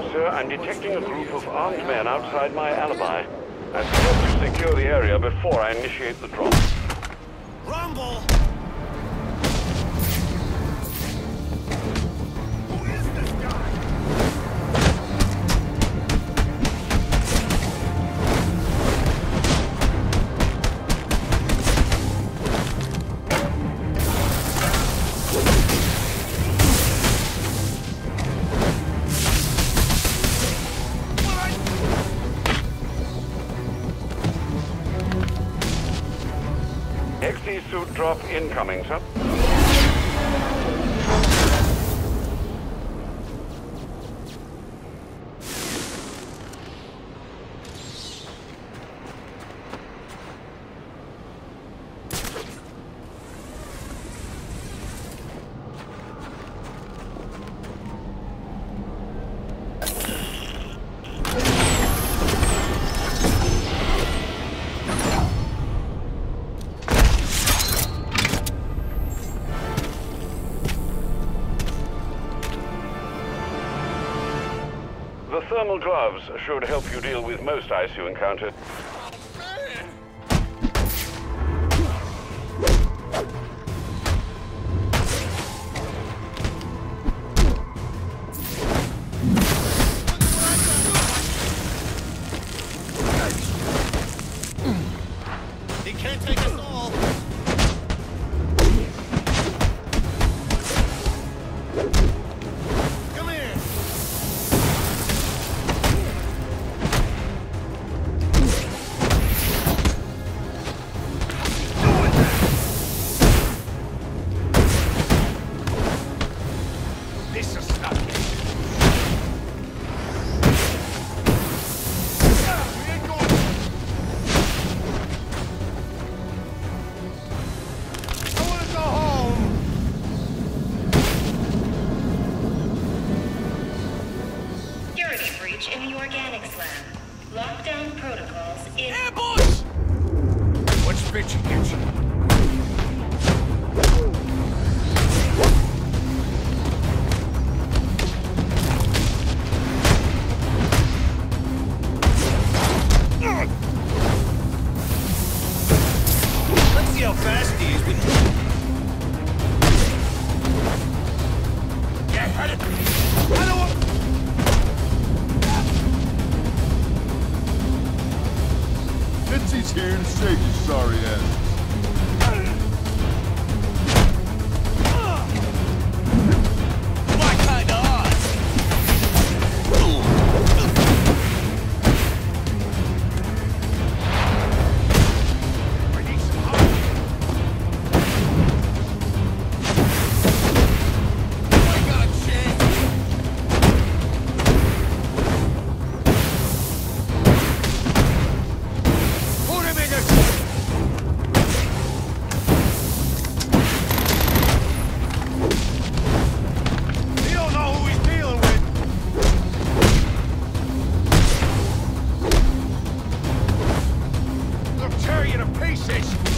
Sir, I'm detecting a group of armed men outside my alibi. I suggest you secure the area before I initiate the drop. Rumble! XE suit drop incoming, sir. The thermal gloves should help you deal with most ice you encounter. He organics lab. Lockdown protocols in. Ambush! What's bitching at you? here to save your sorry ass. conversation.